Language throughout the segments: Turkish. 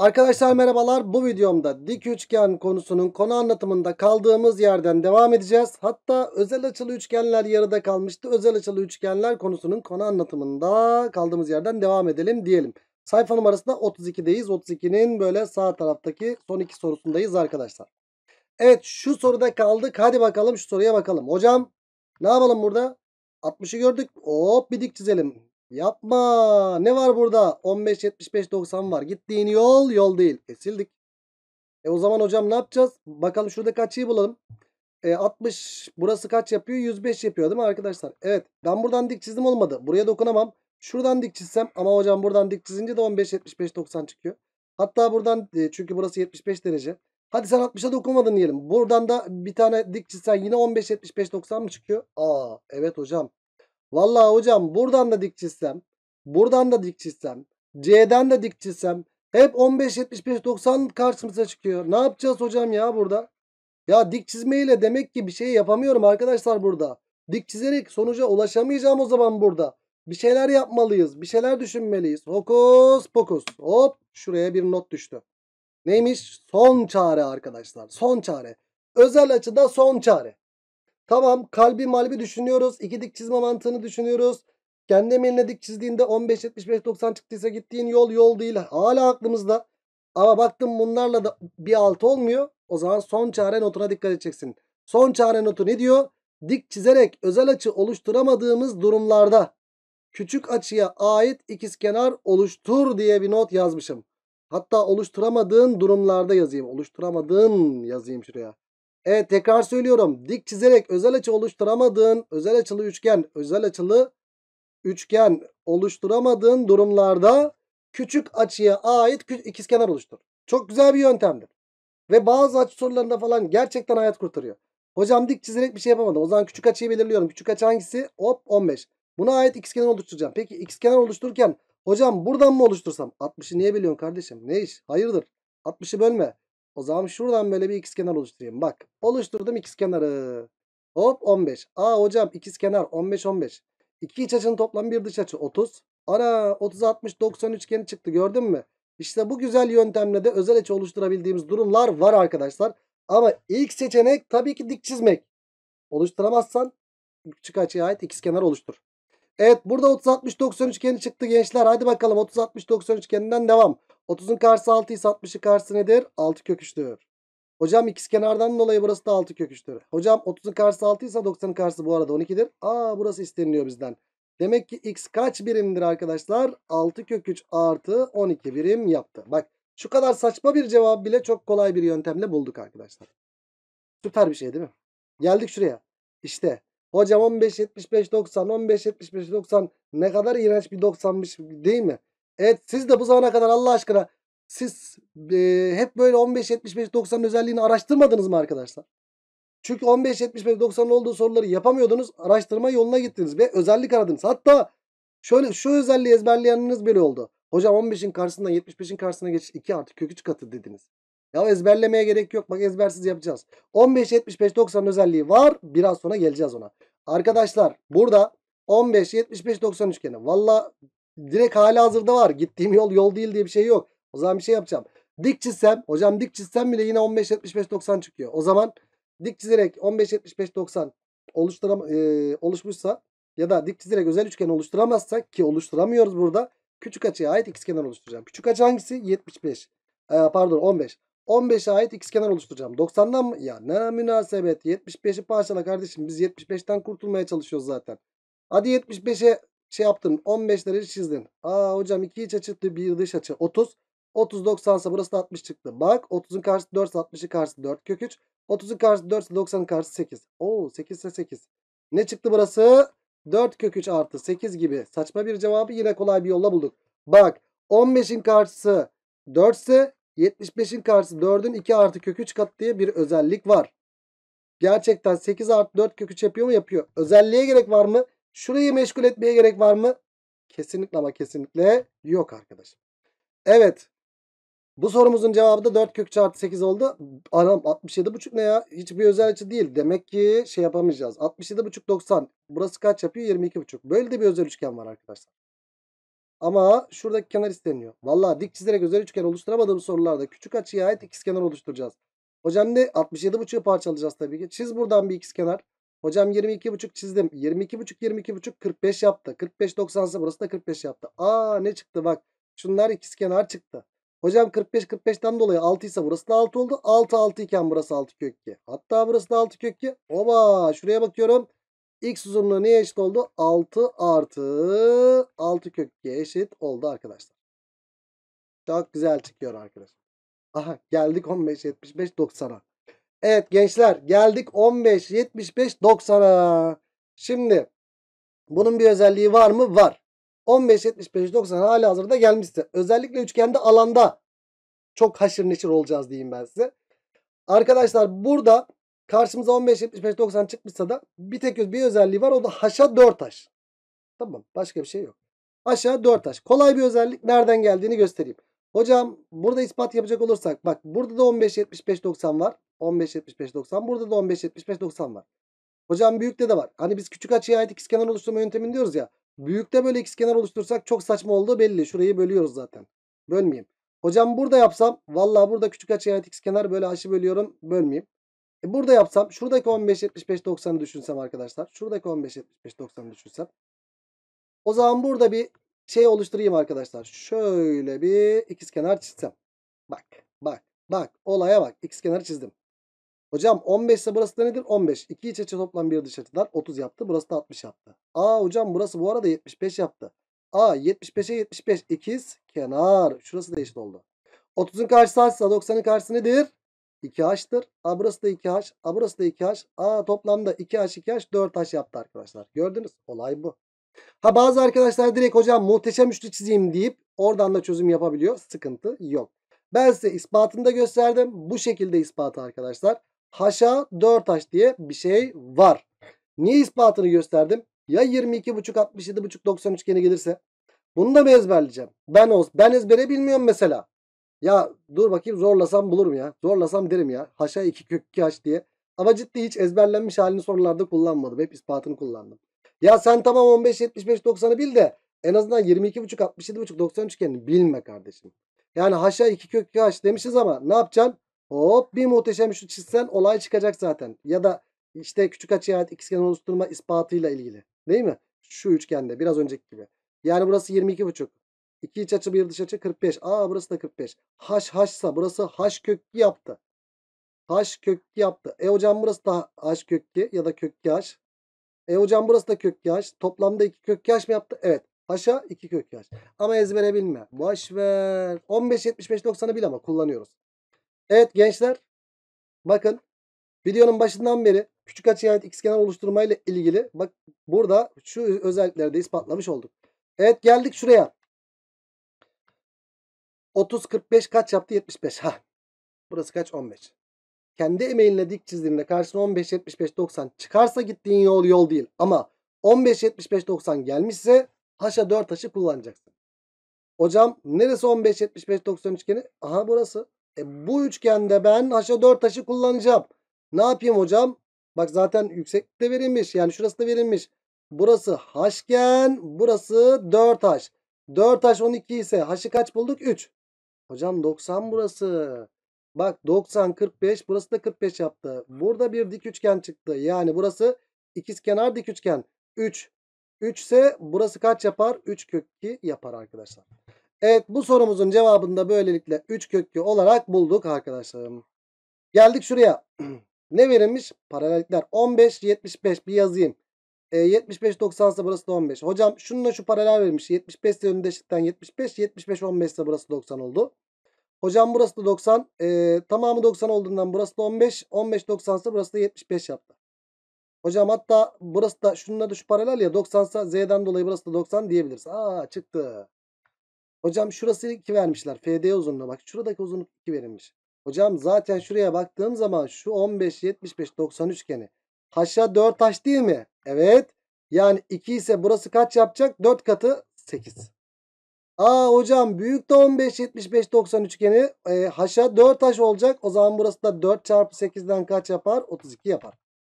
Arkadaşlar merhabalar. Bu videomda dik üçgen konusunun konu anlatımında kaldığımız yerden devam edeceğiz. Hatta özel açılı üçgenler yarıda kalmıştı. Özel açılı üçgenler konusunun konu anlatımında kaldığımız yerden devam edelim diyelim. Sayfa numarası da 32'deyiz. 32'nin böyle sağ taraftaki son iki sorusundayız arkadaşlar. Evet şu soruda kaldık. Hadi bakalım şu soruya bakalım. Hocam ne yapalım burada? 60'ı gördük. Hop bir dik çizelim. Yapma. Ne var burada? 15, 75, 90 var. Gittiğin yol yol değil. E sildik. E o zaman hocam ne yapacağız? Bakalım şurada açıyı bulalım. E 60 burası kaç yapıyor? 105 yapıyor değil mi arkadaşlar? Evet. Ben buradan dik çizdim olmadı. Buraya dokunamam. Şuradan dik çizsem ama hocam buradan dik çizince de 15, 75, 90 çıkıyor. Hatta buradan e, çünkü burası 75 derece. Hadi sen 60'a dokunmadın diyelim. Buradan da bir tane dik çizsen yine 15, 75, 90 mı çıkıyor? Aa evet hocam. Vallahi hocam buradan da dik çizsem, buradan da dik çizsem, C'den de dik çizsem hep 15 75 90 karşımıza çıkıyor. Ne yapacağız hocam ya burada? Ya dik çizmeyle demek ki bir şey yapamıyorum arkadaşlar burada. Dik çizerek sonuca ulaşamayacağım o zaman burada. Bir şeyler yapmalıyız. Bir şeyler düşünmeliyiz. Hokus pokus. Hop şuraya bir not düştü. Neymiş? Son çare arkadaşlar. Son çare. Özel açıda son çare. Tamam kalbi malbi düşünüyoruz. İki dik çizme mantığını düşünüyoruz. Kendi emeline dik çizdiğinde 15, 75, 90 çıktıysa gittiğin yol yol değil. Hala aklımızda. Ama baktım bunlarla da bir alt olmuyor. O zaman son çare notuna dikkat edeceksin. Son çare notu ne diyor? Dik çizerek özel açı oluşturamadığımız durumlarda küçük açıya ait ikizkenar oluştur diye bir not yazmışım. Hatta oluşturamadığın durumlarda yazayım. Oluşturamadığın yazayım şuraya. Evet tekrar söylüyorum. Dik çizerek özel açı oluşturamadığın özel açılı üçgen, özel açılı üçgen oluşturamadığın durumlarda küçük açıya ait ikizkenar oluştur. Çok güzel bir yöntemdir. Ve bazı açı sorularında falan gerçekten hayat kurtarıyor. Hocam dik çizerek bir şey yapamadım. O zaman küçük açıyı belirliyorum. Küçük açı hangisi? Hop 15. Buna ait ikizkenar oluşturacağım. Peki ikizkenar oluştururken hocam buradan mı oluştursam? 60'ı niye biliyorsun kardeşim? Ne iş? Hayırdır? 60'ı bölme. O zaman şuradan böyle bir ikizkenar oluşturayım. Bak oluşturdum ikizkenarı. Hop 15. Aa hocam ikizkenar 15 15. İki iç açının toplam bir dış açı 30. Ara 30 60 90 üçgeni çıktı gördün mü? İşte bu güzel yöntemle de özel açı oluşturabildiğimiz durumlar var arkadaşlar. Ama ilk seçenek tabii ki dik çizmek. Oluşturamazsan küçük açıya ait ikizkenar oluştur. Evet burada 30 60 90 üçgeni çıktı gençler. Hadi bakalım 30 60 90 üçgeninden devam. 30'un karşısı 6 ise 60'ın karşısı nedir? 6 kök 3'tür. Hocam ikizkenardan dolayı burası da 6 kök 3'tür. Hocam 30'un karşısı 6 ise 90'ın karşısı bu arada 12'dir. Aa burası isteniliyor bizden. Demek ki x kaç birimdir arkadaşlar? 6 kök 3 artı 12 birim yaptı. Bak şu kadar saçma bir cevap bile çok kolay bir yöntemle bulduk arkadaşlar. Süper bir şey değil mi? Geldik şuraya. İşte hocam 15 75 90 15 75 90 ne kadar iğrenç bir 90'mış değil mi? Evet siz de bu zamana kadar Allah aşkına siz e, hep böyle 15 75 90 özelliğini araştırmadınız mı arkadaşlar? Çünkü 15 75 90 olduğu soruları yapamıyordunuz. Araştırma yoluna gittiniz ve özellik aradınız. Hatta şöyle şu özelliği ezberleyeniniz biri oldu. Hocam 15'in karşısından 75'in karşısına geç 2 artı kök 3 katı dediniz. Ya ezberlemeye gerek yok. Bak ezbersiz yapacağız. 15 75 90 özelliği var. Biraz sonra geleceğiz ona. Arkadaşlar burada 15 75 90 üçgeni. Valla direkt hala hazırda var. Gittiğim yol yol değil diye bir şey yok. O zaman bir şey yapacağım. Dik çizsem hocam dik çizsem bile yine 15 75 90 çıkıyor. O zaman dik çizerek 15 75 90 oluşturam e, oluşmuşsa ya da dik çizerek özel üçgen oluşturamazsak ki oluşturamıyoruz burada. Küçük açıya ait ikizkenar oluşturacağım. Küçük açı hangisi? 75. Ee, pardon 15. 15'e ait ikizkenar oluşturacağım. 90'dan mı? Ya ne münasebet. 75'i parçala kardeşim. Biz 75'ten kurtulmaya çalışıyoruz zaten. Hadi 75'e şey yaptın 15'leri çizdin. Aa hocam 2 iç açı bir dış açı 30. 30 90 ise burası da 60 çıktı. Bak 30'un karşısı 4 60'ın karşısı 4 kök 3. 30'un karşısı 4 ise 90'ın karşısı 8. Oo 8 ise 8. Ne çıktı burası? 4 kök 3 artı 8 gibi saçma bir cevabı yine kolay bir yolla bulduk. Bak 15'in karşısı 4 ise 75'in karşısı 4'ün 2 artı kök 3 kat diye bir özellik var. Gerçekten 8 artı 4 kök 3 yapıyor mu? Yapıyor. Özelliğe gerek var mı? Şurayı meşgul etmeye gerek var mı? Kesinlikle ama kesinlikle yok arkadaşım. Evet. Bu sorumuzun cevabı da 4 kök çarpı 8 oldu. Anam 67,5 ne ya? Hiçbir özel açı değil. Demek ki şey yapamayacağız. 67,5 90. Burası kaç yapıyor? 22,5. Böyle de bir özel üçgen var arkadaşlar. Ama şuradaki kenar isteniyor. Vallahi dik çizerek özel üçgen oluşturamadığımız sorularda küçük açıya ait ikizkenar oluşturacağız. Hocam ne? 67,5'u parçalayacağız tabii ki. Çiz buradan bir ikizkenar. Hocam 22,5 çizdim. 22,5 22,5 45 yaptı. 45 90 ise burası da 45 yaptı. Aa ne çıktı bak. Şunlar ikizkenar çıktı. Hocam 45 45'ten dolayı 6 ise burası da 6 oldu. 6 6 iken burası 6 kök 2. Hatta burası da 6 kök 2. Oba şuraya bakıyorum. X uzunluğu neye eşit oldu? 6 artı 6 kök 2'ye eşit oldu arkadaşlar. Çok güzel çıkıyor arkadaşlar. Aha geldik 15 75 90'a. Evet gençler geldik 15 75 90'a. Şimdi bunun bir özelliği var mı? Var. 15 75 90 hali hazırda gelmişse özellikle üçgende alanda çok haşır neşir olacağız diyeyim ben size. Arkadaşlar burada karşımıza 15 75 90 çıkmışsa da bir tek bir özelliği var o da haşa 4 haş. Tamam başka bir şey yok. Aşağı 4 haş. Kolay bir özellik nereden geldiğini göstereyim. Hocam burada ispat yapacak olursak bak burada da 15 75 90 var. 15 75 90 burada da 15 75 90 var. Hocam büyükte de var. Hani biz küçük açıya ait ikizkenar oluşturma yöntemi diyoruz ya. Büyükte böyle ikizkenar oluştursak çok saçma olduğu belli. Şurayı bölüyoruz zaten. Bölmeyeyim. Hocam burada yapsam vallahi burada küçük açıya ait ikizkenar böyle aşı bölüyorum. Bölmeyeyim. E burada yapsam şuradaki 15 75 90'ı düşünsem arkadaşlar. Şuradaki 15 75 90'ı düşünsem. O zaman burada bir şey oluşturayım arkadaşlar. Şöyle bir ikizkenar çizsem. Bak bak bak olaya bak. İkizkenar çizdim. Hocam 15 ise burası da nedir? 15. 2 iç açı toplam bir dış açıdan 30 yaptı. Burası da 60 yaptı. Aa hocam burası bu arada 75 yaptı. Aa 75'e 75 ikiz kenar. Şurası da eşit oldu. 30'un karşısı H'sa 90'ın karşısı nedir? 2H'tır. Aa burası da 2H. Aa burası da 2H. Aa toplamda 2H 2H 4H yaptı arkadaşlar. Gördünüz. Olay bu. Ha bazı arkadaşlar direkt hocam muhteşem üçlü çizeyim deyip oradan da çözüm yapabiliyor. Sıkıntı yok. Ben size ispatını da gösterdim. Bu şekilde ispatı arkadaşlar. Haşa 4H diye bir şey var. Niye ispatını gösterdim? Ya 22,5 67,5 90 üçgeni gelirse bunu da mı ezberleyeceğim? Ben olsun. Ben ezbere bilmiyorum mesela. Ya dur bakayım zorlasam bulurum ya. Zorlasam derim ya. Haşa 2 kök 2 H diye. Ama ciddi hiç ezberlenmiş halini sorularda kullanmadım. Hep ispatını kullandım. Ya sen tamam 15 75 90'ı bil de en azından 22,5 67,5 90 üçgenini bilme kardeşim. Yani haşa 2 kök 2 H demişiz ama ne yapacaksın? Hop bir muhteşem üçlü çizsen olay çıkacak zaten. Ya da işte küçük açıya ait ikizkenar oluşturma ispatıyla ilgili. Değil mi? Şu üçgende biraz önceki gibi. Yani burası 22,5. 2 iç açı bir dış açı 45. Aa burası da 45. H H'sa burası H kök 2 yaptı. H kök 2 yaptı. E hocam burası da H kök 2 ya da kök 2 H. E hocam burası da kök 2 H. Toplamda 2 kök 2 H mi yaptı? Evet. H'a 2 kök 2 H. Ama ezbere bilme. Boş ver. 15 75 90'ı bil ama kullanıyoruz. Evet gençler. Bakın. Videonun başından beri küçük açıya ait ikizkenar oluşturma ile ilgili bak burada şu özellikleri de ispatlamış olduk. Evet geldik şuraya. 30 45 kaç yaptı? 75. Ha. Burası kaç? 15. Kendi emeğinle dik çizdiğinde karşına 15 75 90 çıkarsa gittiğin yol yol değil ama 15 75 90 gelmişse haşa 4 taşı kullanacaksın. Hocam neresi 15 75 90 üçgeni? Aha burası. E, bu üçgende ben haşa 4 taşı kullanacağım. Ne yapayım hocam? Bak zaten yükseklikte verilmiş. Yani şurası da verilmiş. Burası haşgen. Burası 4H. 4H 12 ise H'ı kaç bulduk? 3. Hocam 90 burası. Bak 90 45 burası da 45 yaptı. Burada bir dik üçgen çıktı. Yani burası ikizkenar dik üçgen. 3. 3 ise burası kaç yapar? 3 kök 2 yapar arkadaşlar. Evet bu sorumuzun cevabını da böylelikle 3 kök 2 olarak bulduk arkadaşlarım. Geldik şuraya. ne verilmiş? Paralellikler 15 75 bir yazayım. E, 75 90 ise burası da 15. Hocam şununla şu paralel verilmiş. 75 ise önündeşlikten 75 75 15 ise burası 90 oldu. Hocam burası da 90. E, tamamı 90 olduğundan burası da 15. 15 90 ise burası da 75 yaptı. Hocam hatta burası da şununla da şu paralel ya 90 ise Z'den dolayı burası da 90 diyebiliriz. Aa çıktı. Hocam şurası 2 vermişler. FD uzunluğu bak. Şuradaki uzunluk 2 verilmiş. Hocam zaten şuraya baktığım zaman şu 15 75 90 üçgeni. Haşa 4 taş değil mi? Evet. Yani 2 ise burası kaç yapacak? 4 katı 8. Aa hocam büyük de 15 75 90 üçgeni. E, haşa 4 taş olacak. O zaman burası da 4 çarpı 8'den kaç yapar? 32 yapar.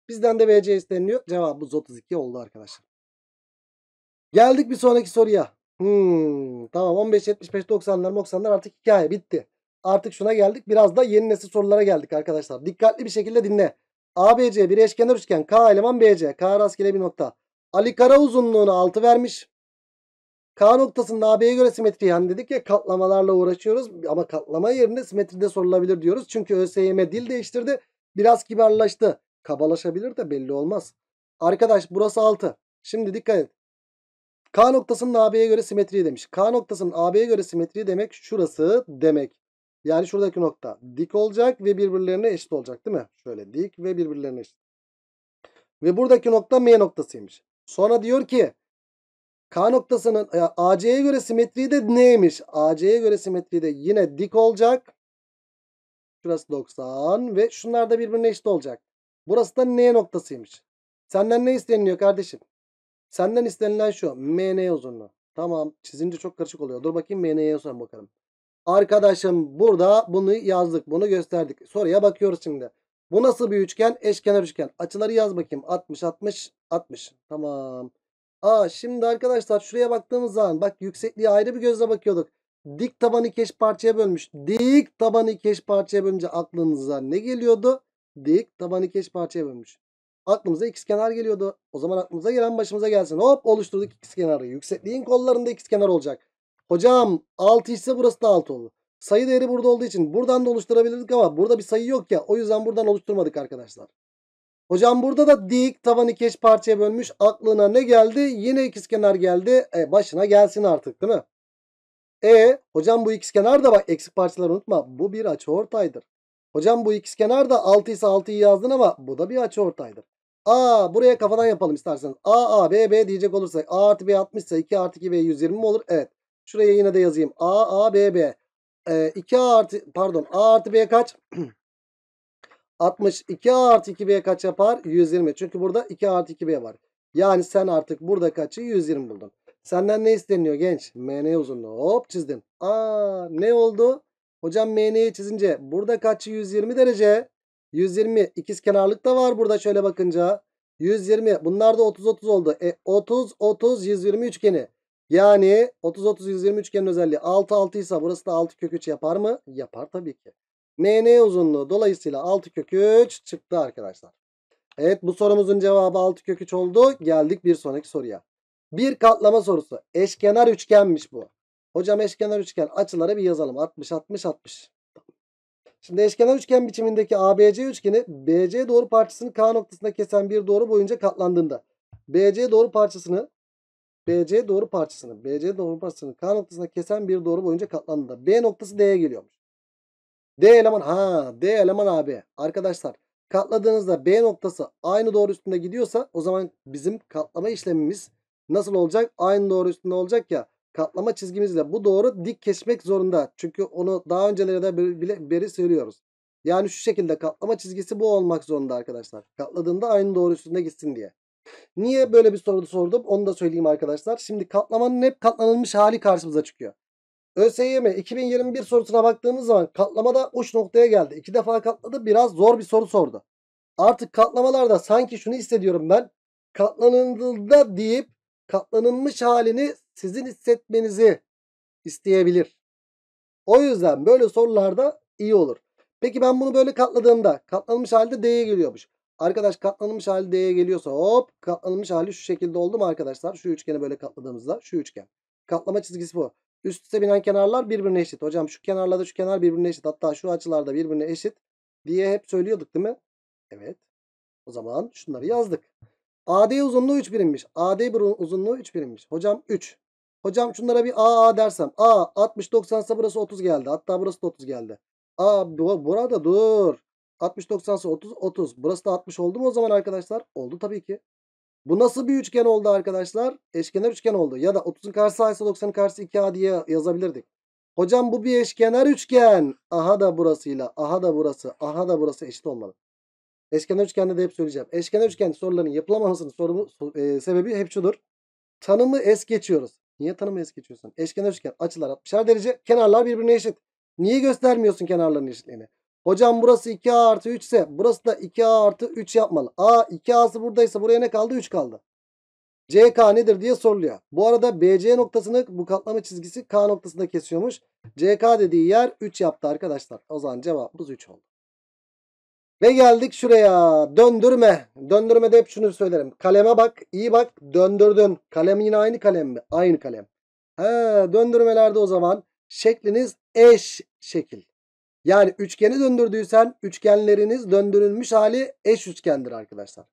Bizden de VC isteniyor. Cevabımız 32 oldu arkadaşlar. Geldik bir sonraki soruya. Hmm, tamam 15 75 90'lar 90'lar artık hikaye bitti. Artık şuna geldik. Biraz da yeni nesil sorulara geldik arkadaşlar. Dikkatli bir şekilde dinle. ABC bir eşkenar üçgen. K eleman BC. K rastgele bir nokta. Ali Kara uzunluğunu 6 vermiş. K noktasının AB'ye göre simetri hani dedik ya katlamalarla uğraşıyoruz ama katlama yerine simetride sorulabilir diyoruz. Çünkü ÖSYM dil değiştirdi. Biraz kibarlaştı. Kabalaşabilir de belli olmaz. Arkadaş burası 6. Şimdi dikkat et. K noktasının AB'ye göre simetri demiş. K noktasının AB'ye göre simetri demek şurası demek. Yani şuradaki nokta dik olacak ve birbirlerine eşit olacak değil mi? Şöyle dik ve birbirlerine eşit. Ve buradaki nokta M noktasıymış. Sonra diyor ki K noktasının e, AC'ye göre simetri de neymiş? AC'ye göre simetri de yine dik olacak. Şurası 90 ve şunlar da birbirine eşit olacak. Burası da N noktasıymış. Senden ne isteniyor kardeşim? Senden istenilen şu. MN uzunluğu. Tamam. Çizince çok karışık oluyor. Dur bakayım MN'ye sonra bakalım. Arkadaşım burada bunu yazdık. Bunu gösterdik. Soruya bakıyoruz şimdi. Bu nasıl bir üçgen? Eşkenar üçgen. Açıları yaz bakayım. 60, 60, 60. Tamam. Aa şimdi arkadaşlar şuraya baktığımız zaman bak yüksekliğe ayrı bir gözle bakıyorduk. Dik tabanı iki eş parçaya bölmüş. Dik tabanı iki eş parçaya bölünce aklınıza ne geliyordu? Dik tabanı iki eş parçaya bölmüş. Aklımıza ikizkenar geliyordu. O zaman aklımıza gelen başımıza gelsin. Hop oluşturduk ikizkenarı. Yüksekliğin kollarında ikizkenar olacak. Hocam 6 ise burası da 6 olur. Sayı değeri burada olduğu için buradan da oluşturabilirdik ama burada bir sayı yok ya. O yüzden buradan oluşturmadık arkadaşlar. Hocam burada da dik taban iki eş parçaya bölmüş. Aklına ne geldi? Yine ikizkenar geldi. E, başına gelsin artık değil mi? E hocam bu ikizkenar da bak eksik parçaları unutma. Bu bir açıortaydır. Hocam bu ikizkenar da 6 ise 6'yı yazdın ama bu da bir açıortaydır. A buraya kafadan yapalım isterseniz. A A B B diyecek olursak A artı B 60 ise 2 artı 2 B 120 mi olur? Evet. Şuraya yine de yazayım. A A B B. E, 2A artı pardon A artı B kaç? 60. 2A artı 2B kaç yapar? 120. Çünkü burada 2 artı 2B var. Yani sen artık burada kaçı? 120 buldun. Senden ne isteniyor genç? MN uzunluğu. Hop çizdin. Aa ne oldu? Hocam MN'yi çizince burada kaçı 120 derece? 120 ikiz kenarlık da var burada şöyle bakınca. 120 bunlar da 30 30 oldu. E 30 30 120 üçgeni. Yani 30 30 120 üçgenin özelliği 6 6 ise burası da 6 kök 3 yapar mı? Yapar tabii ki. MN uzunluğu dolayısıyla 6 kök 3 çıktı arkadaşlar. Evet bu sorumuzun cevabı 6 kök 3 oldu. Geldik bir sonraki soruya. Bir katlama sorusu. Eşkenar üçgenmiş bu. Hocam eşkenar üçgen açıları bir yazalım. 60 60 60. Şimdi eşkenar üçgen biçimindeki ABC üçgeni BC doğru parçasını K noktasında kesen bir doğru boyunca katlandığında BC doğru parçasını BC doğru parçasını BC doğru parçasını K noktasında kesen bir doğru boyunca katlandığında B noktası D'ye geliyormuş. D eleman ha D eleman AB. Arkadaşlar katladığınızda B noktası aynı doğru üstünde gidiyorsa o zaman bizim katlama işlemimiz nasıl olacak? Aynı doğru üstünde olacak ya. Katlama çizgimizle bu doğru dik kesmek zorunda. Çünkü onu daha önceleri de bile beri söylüyoruz. Yani şu şekilde katlama çizgisi bu olmak zorunda arkadaşlar. Katladığında aynı doğru üstünde gitsin diye. Niye böyle bir soru sordum onu da söyleyeyim arkadaşlar. Şimdi katlamanın hep katlanılmış hali karşımıza çıkıyor. ÖSYM 2021 sorusuna baktığımız zaman katlamada uç noktaya geldi. İki defa katladı. Biraz zor bir soru sordu. Artık katlamalarda sanki şunu hissediyorum ben. Katlanıldığında deyip katlanılmış halini sizin hissetmenizi isteyebilir. O yüzden böyle sorularda iyi olur. Peki ben bunu böyle katladığımda katlanmış halde D'ye geliyormuş. Arkadaş katlanmış hali D'ye geliyorsa hop katlanmış hali şu şekilde oldu mu arkadaşlar? Şu üçgeni böyle katladığımızda şu üçgen. Katlama çizgisi bu. Üst üste binen kenarlar birbirine eşit. Hocam şu kenarlarda şu kenar birbirine eşit. Hatta şu açılarda birbirine eşit diye hep söylüyorduk değil mi? Evet. O zaman şunları yazdık. AD uzunluğu 3 birimmiş. AD uzunluğu 3 birimmiş. Hocam 3. Hocam şunlara bir AA dersem. A 60 90 ise burası 30 geldi. Hatta burası da 30 geldi. A bu, burada dur. 60 90 ise 30 30. Burası da 60 oldu mu o zaman arkadaşlar? Oldu tabii ki. Bu nasıl bir üçgen oldu arkadaşlar? Eşkenar üçgen oldu. Ya da 30'un karşısı A ise 90'ın karşısı 2A diye yazabilirdik. Hocam bu bir eşkenar üçgen. Aha da burasıyla, aha da burası, aha da burası eşit olmalı. Eşkenar üçgende de hep söyleyeceğim. Eşkenar üçgen soruların yapılamamasının sorumu, e, sebebi hep şudur. Tanımı es geçiyoruz. Niye tanımı es geçiyorsun? Eşkenar üçgen açılar 60'ar derece. Kenarlar birbirine eşit. Niye göstermiyorsun kenarların eşitliğini? Hocam burası 2A artı 3 ise burası da 2A artı 3 yapmalı. A 2A'sı buradaysa buraya ne kaldı? 3 kaldı. CK nedir diye soruluyor. Bu arada BC noktasını bu katlama çizgisi K noktasında kesiyormuş. CK dediği yer 3 yaptı arkadaşlar. O zaman cevabımız 3 oldu. Ve geldik şuraya. Döndürme. Döndürmede hep şunu söylerim. Kaleme bak. iyi bak. Döndürdün. Kalem yine aynı kalem mi? Aynı kalem. He, döndürmelerde o zaman şekliniz eş şekil. Yani üçgeni döndürdüysen üçgenleriniz döndürülmüş hali eş üçgendir arkadaşlar.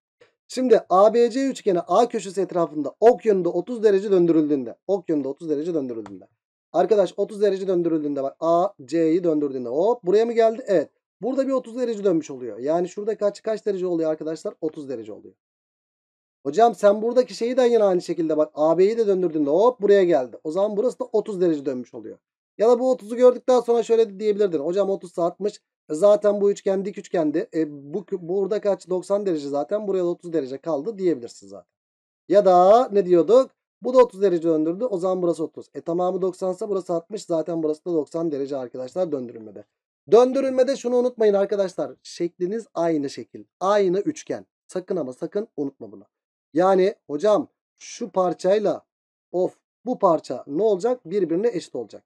Şimdi ABC üçgeni A köşesi etrafında ok yönünde 30 derece döndürüldüğünde ok yönünde 30 derece döndürüldüğünde arkadaş 30 derece döndürüldüğünde bak A C'yi döndürdüğünde hop buraya mı geldi? Evet. Burada bir 30 derece dönmüş oluyor. Yani şurada kaç kaç derece oluyor arkadaşlar? 30 derece oluyor. Hocam sen buradaki şeyi de yine aynı şekilde bak AB'yi de döndürdüğünde hop buraya geldi. O zaman burası da 30 derece dönmüş oluyor. Ya da bu 30'u gördükten sonra şöyle de diyebilirdin. Hocam 30 60 e zaten bu üçgen dik üçgendi. E, bu burada kaç 90 derece zaten buraya da 30 derece kaldı diyebilirsin zaten. Ya da ne diyorduk? Bu da 30 derece döndürdü. O zaman burası 30. E tamamı 90 ise burası 60. Zaten burası da 90 derece arkadaşlar döndürülmede. Döndürülmede şunu unutmayın arkadaşlar. Şekliniz aynı şekil. Aynı üçgen. Sakın ama sakın unutma bunu. Yani hocam şu parçayla of bu parça ne olacak? Birbirine eşit olacak.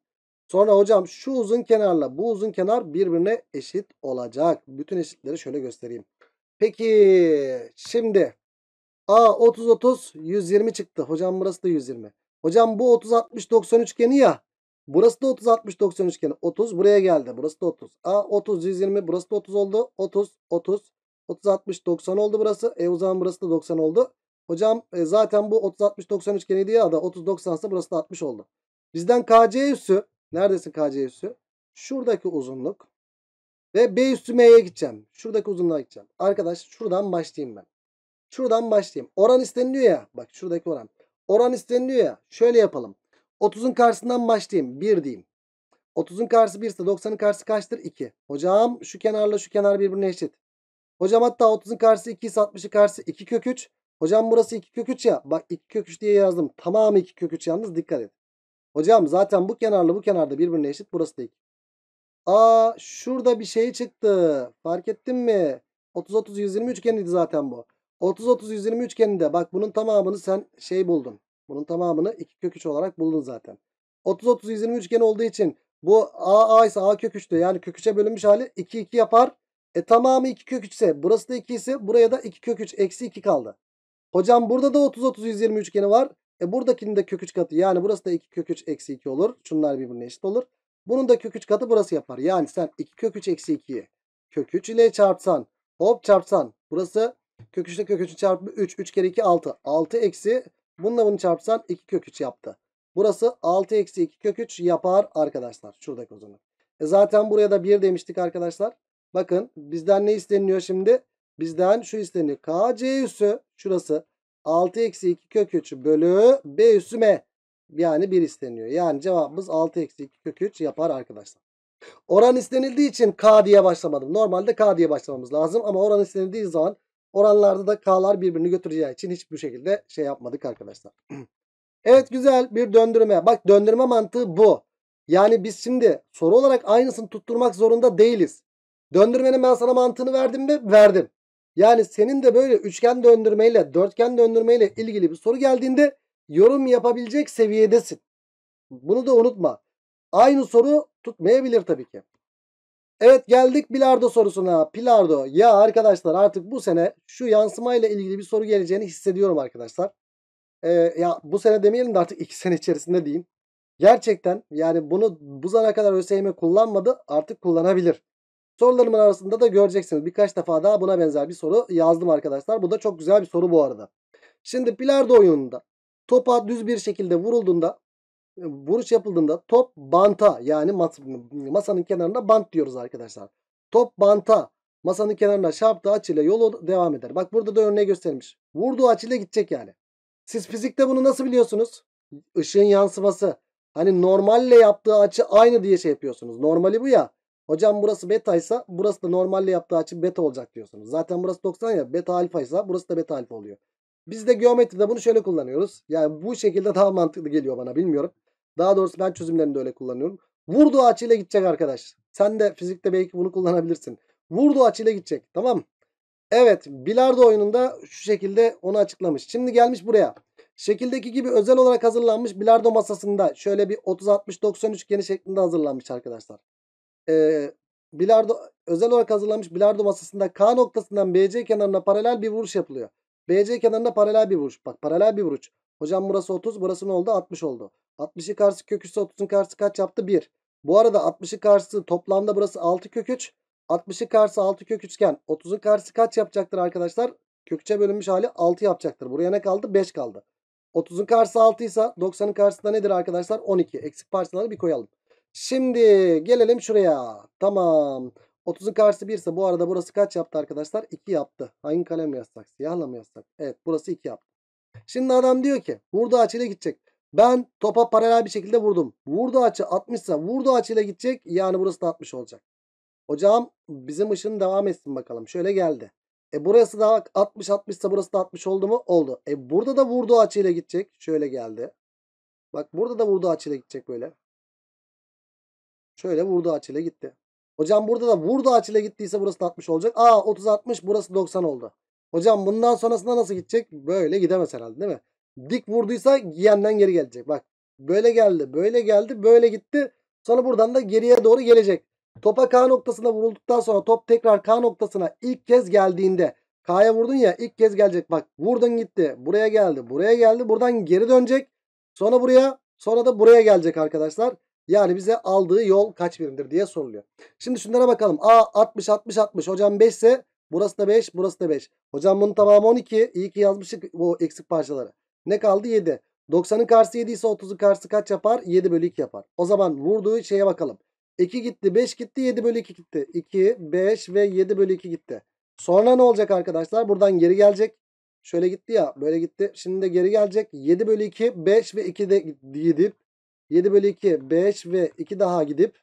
Sonra hocam şu uzun kenarla bu uzun kenar birbirine eşit olacak. Bütün eşitleri şöyle göstereyim. Peki şimdi A 30 30 120 çıktı. Hocam burası da 120. Hocam bu 30 60 90 üçgeni ya. Burası da 30 60 90 üçgeni. 30 buraya geldi. Burası da 30. A 30 120 burası da 30 oldu. 30 30 30 60 90 oldu burası. E o zaman burası da 90 oldu. Hocam e, zaten bu 30 60 90 üçgeniydi ya da 30 90 ise burası da 60 oldu. Bizden KC üssü neredesin KC üssü? Şuradaki uzunluk ve B üssü M'ye gideceğim. Şuradaki uzunluğa gideceğim. Arkadaş şuradan başlayayım ben. Şuradan başlayayım. Oran isteniliyor ya. Bak şuradaki oran. Oran isteniliyor ya. Şöyle yapalım. 30'un karşısından başlayayım. 1 diyeyim. 30'un karşısı 1 ise 90'ın karşısı kaçtır? 2. Hocam şu kenarla şu kenar birbirine eşit. Hocam hatta 30'un karşısı 2 ise 60'ın karşısı 2 kök 3. Hocam burası 2 kök 3 ya. Bak 2 kök 3 diye yazdım. Tamamı 2 kök 3 yalnız dikkat et. Hocam zaten bu kenarla bu kenarda birbirine eşit. Burası da 2. Aa şurada bir şey çıktı. Fark ettin mi? 30 30 120 üçgeniydi zaten bu. 30 30 120 üçgeninde bak bunun tamamını sen şey buldun. Bunun tamamını 2 kök 3 olarak buldun zaten. 30 30 120 üçgen olduğu için bu A A ise A kök 3'tü. Yani kök 3'e bölünmüş hali 2 2 yapar. E tamamı 2 kök 3 ise burası da 2 ise buraya da 2 kök 3 eksi 2 kaldı. Hocam burada da 30 30 120 üçgeni var. E buradakinin de kök 3 katı. Yani burası da 2 kök 3 eksi 2 olur. Şunlar birbirine eşit olur. Bunun da kök 3 katı burası yapar. Yani sen 2 kök 3 eksi 2'yi kök 3 ile çarpsan hop çarpsan burası kök 3 ile kök 3 çarpı 3 3 kere 2 6. 6 eksi bununla bunu çarpsan 2 kök 3 yaptı. Burası 6 eksi 2 kök 3 yapar arkadaşlar. Şuradaki uzunluk. E zaten buraya da 1 demiştik arkadaşlar. Bakın bizden ne isteniyor şimdi? Bizden şu isteniyor. KC üssü şurası 6 eksi 2 kök 3 bölü B üssü M. Yani 1 isteniyor. Yani cevabımız 6 eksi 2 kök 3 yapar arkadaşlar. Oran istenildiği için K diye başlamadım. Normalde K diye başlamamız lazım. Ama oran istenildiği zaman oranlarda da K'lar birbirini götüreceği için hiçbir şekilde şey yapmadık arkadaşlar. evet güzel bir döndürme. Bak döndürme mantığı bu. Yani biz şimdi soru olarak aynısını tutturmak zorunda değiliz. Döndürmenin ben sana mantığını verdim mi? Verdim. Yani senin de böyle üçgen döndürmeyle, dörtgen döndürmeyle ilgili bir soru geldiğinde yorum yapabilecek seviyedesin. Bunu da unutma. Aynı soru tutmayabilir tabii ki. Evet geldik bilardo sorusuna. Pilardo. Ya arkadaşlar artık bu sene şu yansımayla ilgili bir soru geleceğini hissediyorum arkadaşlar. Ee, ya bu sene demeyelim de artık iki sene içerisinde diyeyim. Gerçekten yani bunu bu zamana kadar ÖSYM kullanmadı artık kullanabilir. Sorularımın arasında da göreceksiniz. Birkaç defa daha buna benzer bir soru yazdım arkadaşlar. Bu da çok güzel bir soru bu arada. Şimdi bilardo oyununda topa düz bir şekilde vurulduğunda vuruş yapıldığında top banta yani mas masanın kenarında bant diyoruz arkadaşlar. Top banta masanın kenarına çarptığı açıyla yolu devam eder. Bak burada da örneği göstermiş. Vurduğu açıyla gidecek yani. Siz fizikte bunu nasıl biliyorsunuz? Işığın yansıması. Hani normalle yaptığı açı aynı diye şey yapıyorsunuz. Normali bu ya. Hocam burası beta ise burası da normalle yaptığı açı beta olacak diyorsunuz. Zaten burası 90 ya beta alfa ise burası da beta alfa oluyor. Biz de geometride bunu şöyle kullanıyoruz. Yani bu şekilde daha mantıklı geliyor bana bilmiyorum. Daha doğrusu ben çözümlerinde öyle kullanıyorum. Vurduğu açıyla gidecek arkadaş. Sen de fizikte belki bunu kullanabilirsin. Vurduğu açıyla gidecek. Tamam Evet. Bilardo oyununda şu şekilde onu açıklamış. Şimdi gelmiş buraya. Şekildeki gibi özel olarak hazırlanmış bilardo masasında şöyle bir 30-60-90 üçgeni şeklinde hazırlanmış arkadaşlar. Ee, bilardo özel olarak hazırlanmış bilardo masasında K noktasından BC kenarına paralel bir vuruş yapılıyor. BC kenarına paralel bir vuruş. Bak paralel bir vuruş. Hocam burası 30 burası ne oldu? 60 oldu. 60'ı karşısı kök üstü 30'un karşısı kaç yaptı? 1. Bu arada 60'ı karşısı toplamda burası 6 kök 3. 60'ı karşısı 6 kök 3 iken 30'un karşısı kaç yapacaktır arkadaşlar? Kök 3'e bölünmüş hali 6 yapacaktır. Buraya ne kaldı? 5 kaldı. 30'un karşısı 6 ise 90'ın karşısında nedir arkadaşlar? 12. Eksik parçaları bir koyalım. Şimdi gelelim şuraya. Tamam. 30'un karşısı 1 ise bu arada burası kaç yaptı arkadaşlar? 2 yaptı. Hangi kalem yazsak? Siyahla mı yazsak? Evet burası 2 yaptı. Şimdi adam diyor ki vurduğu açıyla gidecek. Ben topa paralel bir şekilde vurdum. Vurduğu açı 60 ise vurduğu açıyla gidecek. Yani burası da 60 olacak. Hocam bizim ışın devam etsin bakalım. Şöyle geldi. E burası da 60 60 ise burası da 60 oldu mu? Oldu. E burada da vurduğu açıyla gidecek. Şöyle geldi. Bak burada da vurduğu açıyla gidecek böyle. Şöyle vurduğu açıyla gitti. Hocam burada da vurduğu açıyla gittiyse burası da 60 olacak. Aa 30 60 burası 90 oldu. Hocam bundan sonrasında nasıl gidecek? Böyle gidemez herhalde değil mi? Dik vurduysa yenden geri gelecek. Bak böyle geldi, böyle geldi, böyle gitti. Sonra buradan da geriye doğru gelecek. Topa K noktasına vurulduktan sonra top tekrar K noktasına ilk kez geldiğinde K'ya vurdun ya ilk kez gelecek. Bak vurdun gitti. Buraya geldi. Buraya geldi. Buradan geri dönecek. Sonra buraya sonra da buraya gelecek arkadaşlar. Yani bize aldığı yol kaç birimdir diye soruluyor. Şimdi şunlara bakalım. A 60 60 60. Hocam 5 ise burası da 5 burası da 5. Hocam bunun tamamı 12. İyi ki yazmışık o eksik parçaları. Ne kaldı 7. 90'ın karşısı 7 ise 30'un karşısı kaç yapar? 7 bölü 2 yapar. O zaman vurduğu şeye bakalım. 2 gitti 5 gitti 7 bölü 2 gitti. 2 5 ve 7 bölü 2 gitti. Sonra ne olacak arkadaşlar? Buradan geri gelecek. Şöyle gitti ya böyle gitti. Şimdi de geri gelecek. 7 bölü 2 5 ve 2 de gidip 7 bölü 2 5 ve 2 daha gidip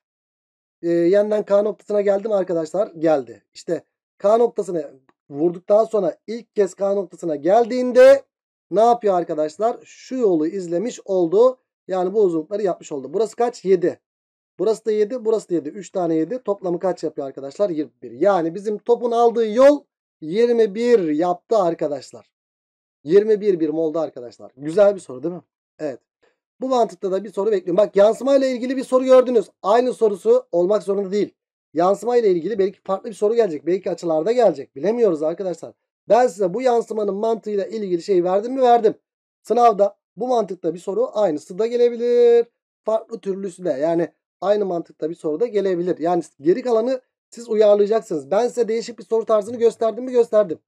e, yeniden K noktasına geldim arkadaşlar. Geldi. İşte K noktasına vurduktan sonra ilk kez K noktasına geldiğinde ne yapıyor arkadaşlar? Şu yolu izlemiş oldu. Yani bu uzunlukları yapmış oldu. Burası kaç? 7. Burası da 7. Burası da 7. 3 tane 7. Toplamı kaç yapıyor arkadaşlar? 21. Yani bizim topun aldığı yol 21 yaptı arkadaşlar. 21 birim oldu arkadaşlar. Güzel bir soru değil mi? Evet. Bu mantıkta da bir soru bekliyorum. Bak yansıma ile ilgili bir soru gördünüz. Aynı sorusu olmak zorunda değil. Yansıma ile ilgili belki farklı bir soru gelecek. Belki açılarda gelecek. Bilemiyoruz arkadaşlar. Ben size bu yansımanın mantığıyla ilgili şey verdim mi? Verdim. Sınavda bu mantıkta bir soru aynısı da gelebilir. Farklı türlüsü de yani aynı mantıkta bir soru da gelebilir. Yani geri kalanı siz uyarlayacaksınız. Ben size değişik bir soru tarzını gösterdim mi? Gösterdim.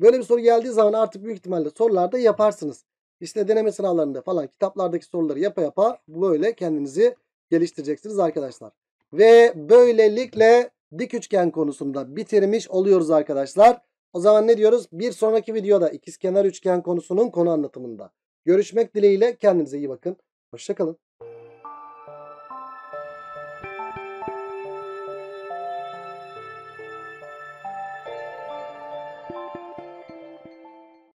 Böyle bir soru geldiği zaman artık büyük ihtimalle sorularda yaparsınız. İşte deneme sınavlarında falan kitaplardaki soruları yapa yapa böyle kendinizi geliştireceksiniz arkadaşlar. Ve böylelikle dik üçgen konusunda bitirmiş oluyoruz arkadaşlar. O zaman ne diyoruz? Bir sonraki videoda ikizkenar üçgen konusunun konu anlatımında. Görüşmek dileğiyle kendinize iyi bakın. Hoşçakalın.